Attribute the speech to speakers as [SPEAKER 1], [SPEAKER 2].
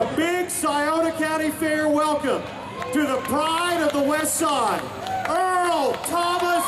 [SPEAKER 1] A big Scioto County Fair welcome to the pride of the West Side, Earl Thomas